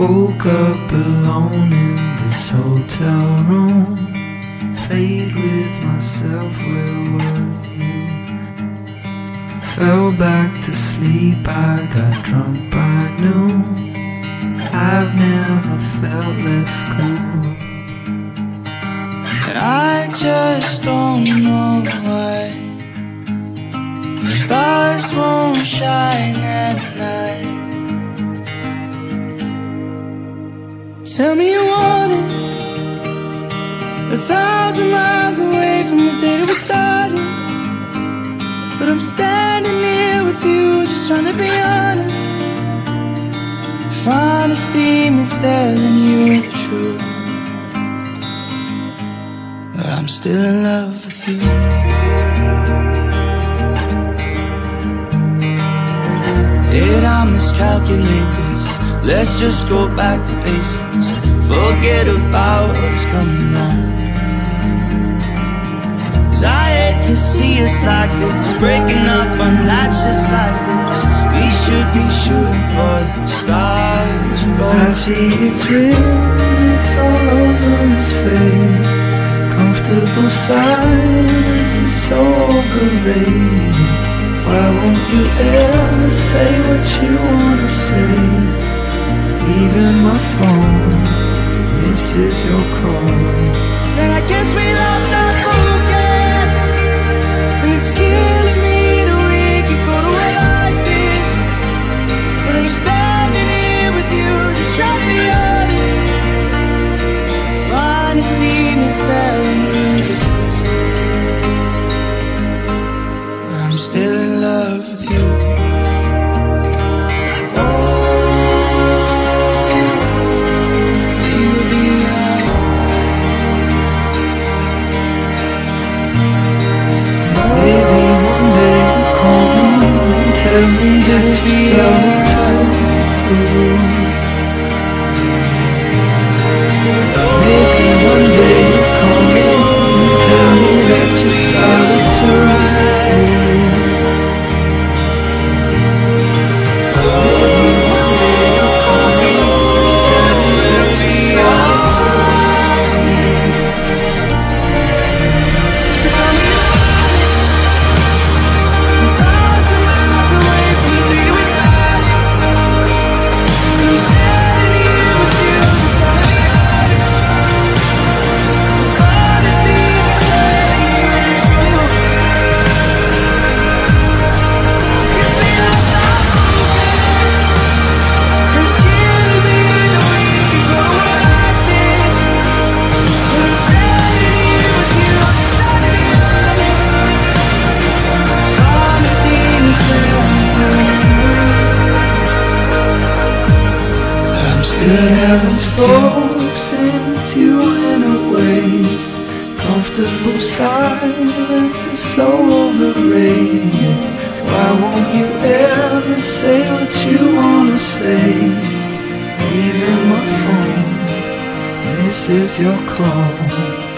Woke up alone in this hotel room. Played with myself, where were you? Fell back to sleep, I got drunk by noon. I've never felt less cool. I just don't know why the stars won't shine Tell me you want it a thousand miles away from the day that we started, but I'm standing here with you, just trying to be honest. Find a demons telling you the truth. But I'm still in love with you. Did I miscalculate? Let's just go back to basics. Forget about what's coming on. Cause I hate to see us like this. Breaking up on nights just like this. We should be shooting for the stars. I see it's it's all over his face. Comfortable silence is so overrated. Why won't you ever say what you wanna say? Even my phone, is your call. Then I guess we lost our focus. And it's killing me go to it like this. But I'm me that still you. folks since you went away. Comfortable silence is so overrated. Why won't you ever say what you wanna say? Even my phone, this is your call.